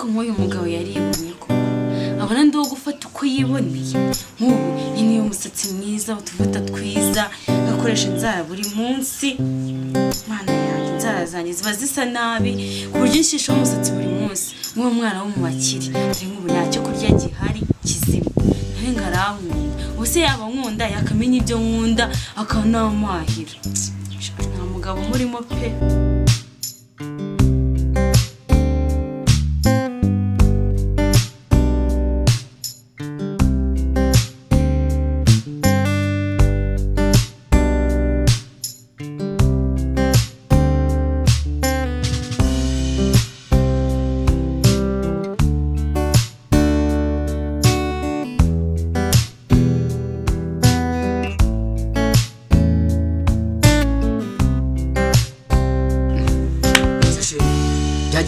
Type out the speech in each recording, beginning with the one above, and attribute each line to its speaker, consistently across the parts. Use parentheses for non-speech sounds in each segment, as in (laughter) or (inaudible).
Speaker 1: ariko nk'uyu mugabo yaribonye ko abona ndi uwo gufata uko yiboneye. Nk'ubu nyine iyo musatsi mwiza utuvuta twiza ngakoresha inzara buri munsi. Mana yanjye inzara zanjye ziba zisa nabi ku buryo nshishaho umusatsi buri munsi. Nk'uwo mwana wo mu bakire nk'ubu nta cyo kurya gihari kizima. Nari ngarankunda ubuse yaba nkunda yakamenya ibyo nkunda akanamahira nta mugabo umurimo pe.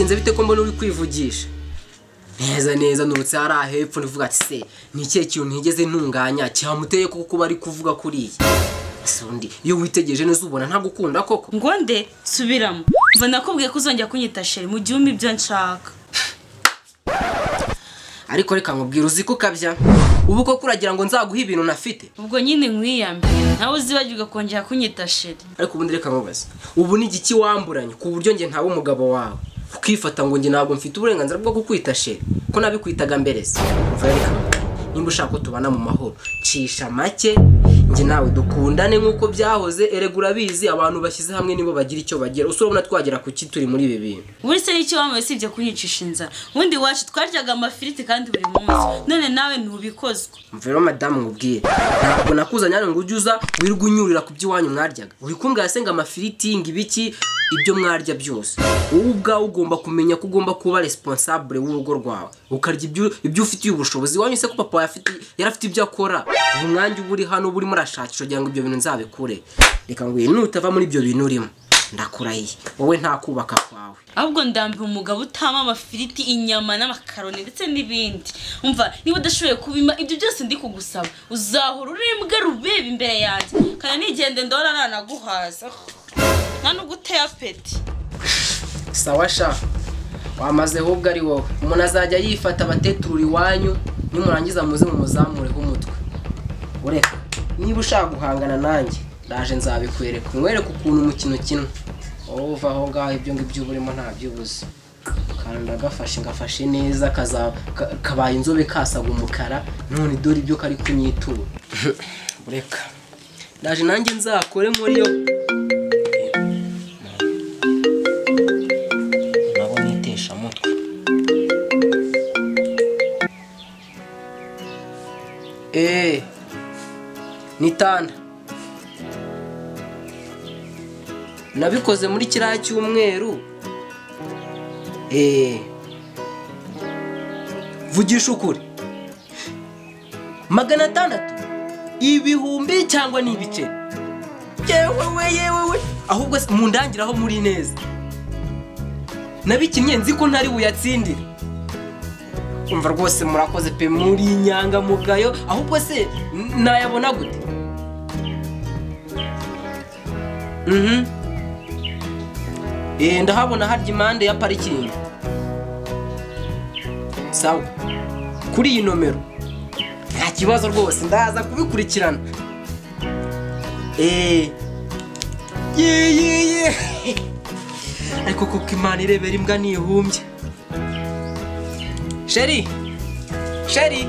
Speaker 2: Byagenze bite ko mbona uri kwivugisha? Neza neza nurutse hariya hepfo ndivuga ati se ni ikihe kintu ntigeze ntunganya cyamuteye koko kuba ari kuvuga kuriya? Ese undi. Iyo witegereje neza ubona ntagukunda koko.
Speaker 1: Ngo nde? Subiramo. Mva nakubwiye ko uzongera kunyita sheri mu gihe umpa ibyo nshaka.
Speaker 2: Ariko reka nkubwira uzi ko ukabya? Ubu koko uragira ngo nzaguhe ibintu nafite
Speaker 1: ubwo nyine nkwiyambe nawe uzibagirwa kongera kunyita sheri.
Speaker 2: Ariko ubundi reka nkubaze. Ubu ni igiki wamburanye? Ku buryo njye ntawe umugabo wawe. Ukifata ngo njye ntabwo mfite uburenganzira bwo kukwita sheri ko nabikwitaga mbere se? Reka nimba ushaka ko tubana mu mahoro. Cisha make njye nawe dukundane nk'uko byahoze. Erega urabizi abantu bashyize hamwe nibo bagira icyo bagera usa urabona twagera ku ki turi muri ibi bintu.
Speaker 1: Buri se n'icyo wambaye usibye kunyicisha inzara? Ubundi iwacu twaryaga amafiriti kandi buri munsi. None nawe ntubikozwa
Speaker 2: mva rero madamu nkubwire ntabwo nakuzanye hano ngo ujye uza wirirwa unyurira ku by'iwanyu mwaryaga. Uri kumbwira se ngo amafiriti ngo ibiki? Ibyo mwarya byose. Wowe ubwawe ugomba kumenya ko ugomba kuba responsable w'urugo rwawe. Ukarya ibyo ufitiye ubushobozi. Iwanyu se ko papa yari afite ibyo akora. Ubu mwanya uba uri hano uba urimo urashakisha kugira ngo ibyo bintu nzabikure. Reka ngo nutava muri ibyo bintu urimo. Ndakurahiye wowe nta kubaka kwawe.
Speaker 1: Ahubwo ndambiwe umugabo utama amafiriti inyama n'amakaroni ndetse n'ibindi. Umva niba udashoboye kubima ibyo byose ndi kugusaba uzahora uri imbwa rubebe imbere yanjye. Kandi nigende ndabona nanaguhaza nta nubwo uteye apeti
Speaker 2: sawa sha. Wamaze ahubwo ari wowe. Umuntu azajya yifata abateturura iwanyu nimurangiza muze mumuzamureho umutwe. Ureka. Niba ushaka guhangana nanjye ndaje nzabikwereka. Nkwereke ukuntu umukino ukinwa wowe uva aho ngaho ibyo ngibyo uba urimo ntabyo ubuze kandi ndagafashe ngafashe neza kabaye inzobe kasaga umukara none dore ibyo kari kunyitura (laughs) ureka. Ndaje nanjye nzakore muri yo eee ni tanda. Nabikoze muri kiriya cyumweru. Eee vugisha ukuri. Magana atandatu. Ibihumbi cyangwa ni ibice yewe we yewe we. Ahubwo se mundangiraho muri neza. Nabikinnye nzi ko ntari buyatsindire. Umva rwose murakoze pe muri inyangamugayo ahubwo se nayabona gute? Mhm. eh ndahabona harya impande ya parikingi. Sawa. Kuri iyi nomero. Nta kibazo rwose ndaza kubikurikirana. Eh. Ye ye ye. (laughs) Ariko kuko imana irebera imbwa ntihumbye sheri sheri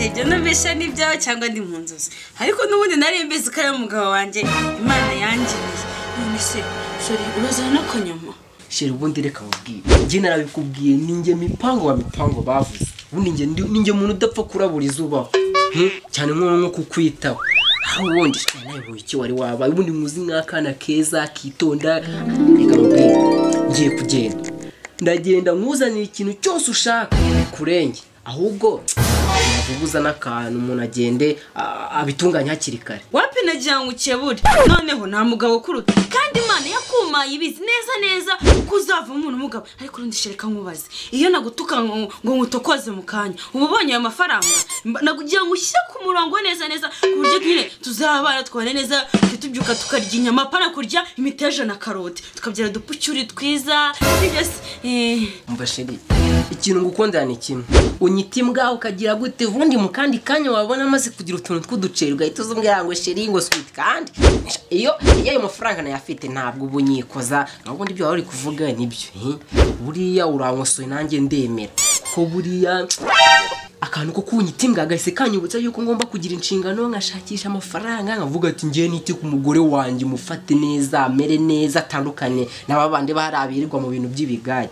Speaker 1: shege nubesha n'ibyawe cyangwa ndi mu nzozi. Ariko n'ubundi nari mbizi ko ari umugabo wanjye imana yangiriye none se sheri urazana n'akanyama
Speaker 2: sheri ubundi reka mubwire njye narabikubwiye ninjye mipango wa mipango bavuze. Ubundi njye ndi- ninjye muntu udapfa kurabura izubaho. Hmm? cyane nko kukwitaho. Aho ubundi nawe icyo wari wabaye. Ubundi muzi nk'akana keza kitonda reka mubwire ngiye kugenda. Ndagenda nkuzanira ikintu cyose ushaka. Kurenge. Ahubwo yavuguza n'akantu umuntu agende abitunganya hakiri kare.
Speaker 1: Wapi nagira ngo ukebure? Noneho nta mugabo ukuruta. Kandi imana yakumaye ibizi neza neza ko uzavamo umuntu umugabo. Ariko urundi shereka nkubaze iyo nagutuka ngo ngutokoze mu kanya. Uba ubonye ayo mafaranga? Nakugira ngo ushyire ku murongo neza neza ku buryo nyine tuzabana twabane neza tubyuka tukarya inyama apana kurya imiteja na karoti. Tukabyara udupucyuri twiza. Sibyo
Speaker 2: ikintu ngukundira ni kimwe unyita imbwa ukagira gute? Ubundi mu kandi kanya wabona amaze kugira utuntu tw'uduceri ugahita uzumbwira ngo sheri ngo switi kandi iyo iyo ayo mafaranga nayafite ntabwo uba unyikoza. Ubundi ibyo waba uri kuvuga ni byo. Eh? buriya urankosoye nanjye ndemera. Ko buriya akantu ko kunyita imbwa gahise kanyibutsa yuko ngomba kugira inshingano nkashakisha amafaranga nkavuga ati ngiye nite ku mugore wanjye mufate neza amere neza atandukanye. N'aba bandi bari abirirwa mu bintu by'ibigage.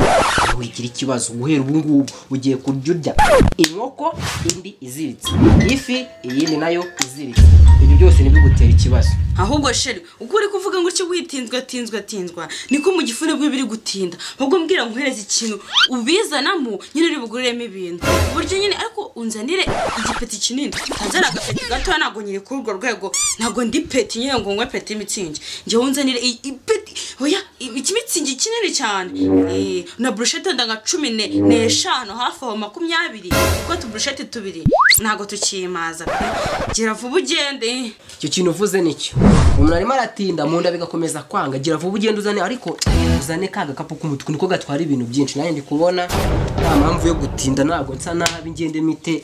Speaker 2: Wigira ikibazo guhera ubu ngubu ugiye kurya urya? Inkoko indi iziritse. Ifi iyindi na yo iziritse. Ibyo byose ntibigutera ikibazo.
Speaker 1: Ahubwo sheri ubwo uri kuvuga ngo icyo witinzwa tinzwa tinzwa niko mu gifune bwe biri gutinda. Ahubwo mbwira nkuhereze ikintu ubizanamo nyine uri buguriremo ibintu. Buryo nyine ariko unzanire igipeti kinini? Ntanzana agapeti gatoya ntabwo nyiri kuri urwo rwego. Ntabwo ndi peti nyine ngo nywe peti y'imitingi. Njyewe unzanire ipeti oya i- ikimitsingi kinini cyane. Eh, na burushete wenda nka cumi ne- n'eshanu hafi aho makumyabiri. Kuko tuburushete tubiri. Ntabwo tukimaza. Gira vuba ugende
Speaker 2: icyo kintu uvuze ni cyo umuntu arimo aratinda mu nda bigakomeza kwanga. Gira vuba ugenda uzane ariko uzane ka gakapu k'umutuku niko gatwara ibintu byinshi. Nanjye ndi kubona nta mpamvu yo gutinda ntabwo nsa nabi ngende mite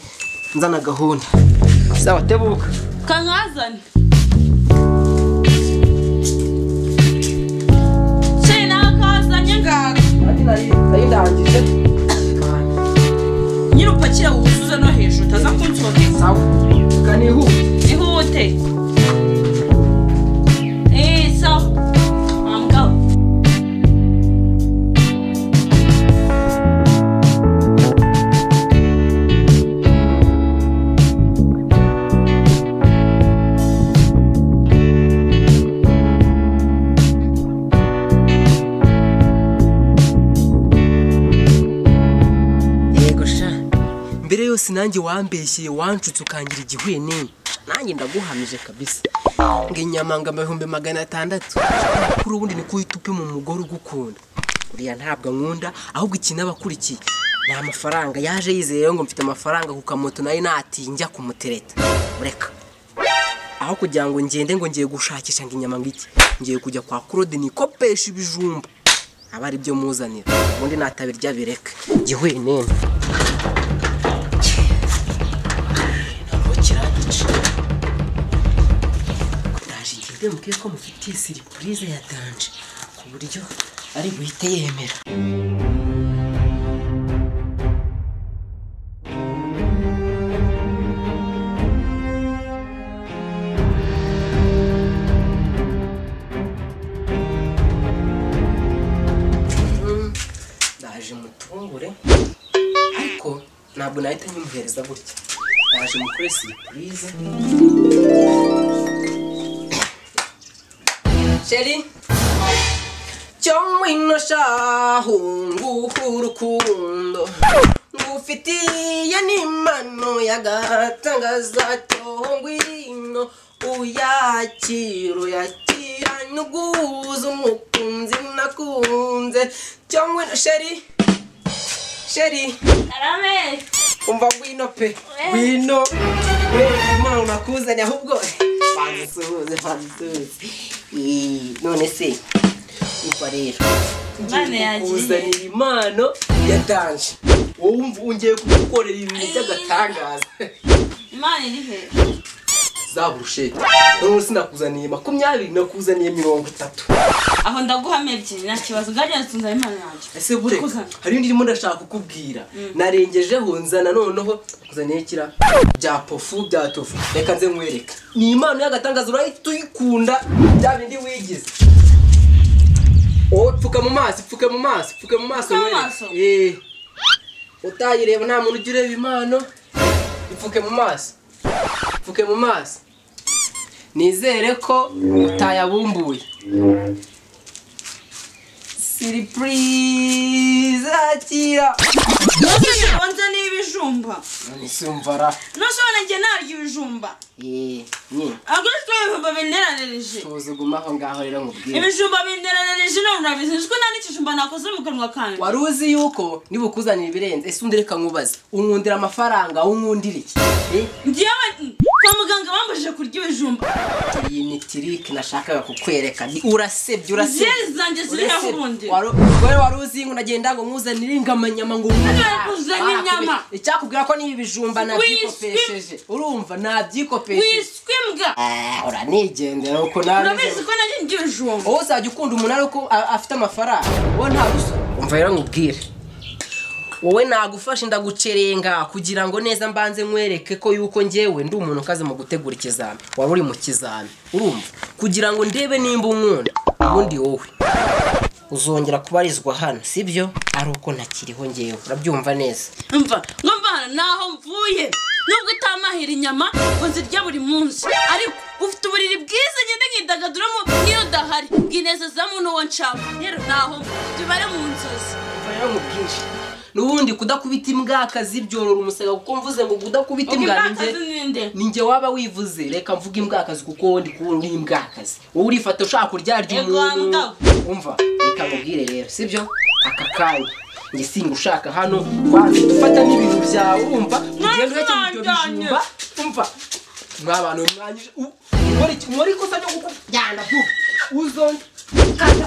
Speaker 2: nzana gahunda. Sawa tebuka.
Speaker 1: Kankazane sheri nawe kazanye ngaga
Speaker 2: nari ndangije.
Speaker 1: Nyiri upakira wuzuze no hejuru utaza kunsoteza
Speaker 2: mbere yose nanjye wambeshyeye wanshutse ukangira igihwene. Nanjye ndaguhamije kabisa. Ngo inyama ngo ibihumbi magana atandatu. Kuri ubundi niko uhita upima umugore ugukunda. Uriya ntabwo ankunda ahubwo ikintu aba akurikiye ni amafaranga yaje yizeye ngo mfite amafaranga ku kamoto na yo natinjya kumutereta. Ureka. Aho kugira ngo ngende ngo ngiye gushakisha ngo inyama iki? Ngiye kujya kwa claude nikopesha ibijumba. Aba ari byo muzanira. Ubundi natabirya bireke. Gihwene ntabwo mubwire ko mufitiye siripurize ya danje ku buryo ari buhite yemera ntabwo nahita nyimuhereza gutya ndaje mukore siripurize ngwino shahu nguha urukundo ngufitiye n'impano y'agatangaza ngwino uyakira uyakiranye ubwuzu umukunzi nakunze. Cyo ngwino sheri sheri umva ngwino pe. Ngwino. Ngwino impano nakuzanye ahubwo. Bansuhuze bansuhuze Ii, none se umva rero
Speaker 1: Impano yagiye.
Speaker 2: kuzanira impano ya danje wowe umva ungiye kugukorera ibintu by'agatangaza (laughs)
Speaker 1: imana iri he
Speaker 2: za burushete none sinakuzaniye makumyabiri nakuzaniye mirongo itatu.
Speaker 1: Aho ndaguhamo ebyiri nta kibazo. Bwagenze tunzana impano yanjye.
Speaker 2: Ese
Speaker 1: Kuzana.
Speaker 2: hari indi ndimo ndashaka kukubwira. Narengejeho nzana noneho kuzaniye kira. Bya pofu bya tofu. Reka nze nkwereke. Ni impano y'agatangaza urahita uyikunda bya bindi wigize. Pfuka mu maso pfuka mu maso pfuka mu maso. Nkwereke. utayireba nta muntu ujya ureba impano. Ipfuke mu maso. Pfuke mu maso. Nizere ko utayabumbuye. Siripurize akira.
Speaker 1: Nose nabonze n'ibijumba
Speaker 2: none se umva ra.
Speaker 1: Nose ubona njye narya ibijumba?
Speaker 2: Eee nyine
Speaker 1: akenshi ibijumba binteranirije
Speaker 2: tuzi guma aho ngaho rero nkubwire.
Speaker 1: Ibijumba binteranirije none urabizi ko nta n'ikijumba nakoze mu kanwa kanjye.
Speaker 2: Wari uzi yuko nibukuzanira ibirenze? Ese undi reka nkubaze unkundira amafaranga unkundira iki? Eh,
Speaker 1: njyewe kwa muganga bambujije kurya ibijumba.
Speaker 2: Iyi ni tirike nashakaga kukwereka. Ni- urasebye urasebye.
Speaker 1: Zeri zanjye ziri aho ubundi
Speaker 2: Wari- wowe wari uzi ngo nagenda ngo nkuzanire ingama ngo
Speaker 1: kuzana inyama.
Speaker 2: icyakubwira ko n'ibi bijumba nabyikopesheje. Urumva nabyikopesheje.
Speaker 1: Wiswe mbwa.
Speaker 2: Ah, uranigendera uko
Speaker 1: urabizi
Speaker 2: nabizi
Speaker 1: ko nanjye ndya ibijumba?
Speaker 2: Wowe uzajya ukunda umuntu ari uko afite amafaranga. Wowe nta ruswa umva rero nkubwire. Wowe nagufashe ndagucerenga kugira ngo neza mbanze nkwereke ko yuko ngewe ndi umuntu ukaze mu gutegura ikizami. Wari uri mu kizami. Urumva? Kugira ngo ndebe nimba unkunda. Ubundi wowe. Uzongera kubarizwa hano sibyo? Ari uko ntakiriho ngewe. Urabyumva neza?
Speaker 1: Mva ngo mbana naho mvuye. Nubwo utamahira inyama ngo nzirya buri munsi. Ariko ufite uburiri bwiza ngende nkidagaduramo niyo udahari. Bwinezezamo n'uwo nshaka. Rero naho tubare mu nzozi.
Speaker 2: Umva rero nkubwire n'ubundi kudakubita imbwakazi byorora umusega kuko mvuze ngo kudakubita imbwa ni njye waba wivuze. Reka mvuge imbwakazi kuko wowe ndi kubona uri imbwakazi wowe urifata ushaka kuryarya umuntu. umva? Reka nkubwire rero sibyo? Aka kanya njye singa ushaka hano. Twazi dufata n'ibintu byawe urumva ugenda ureke ibyo bijumba umva? Mwa bantu mwanyije. U- nkora iki nkora ikosa ryo kukujyana vuba uzonze kata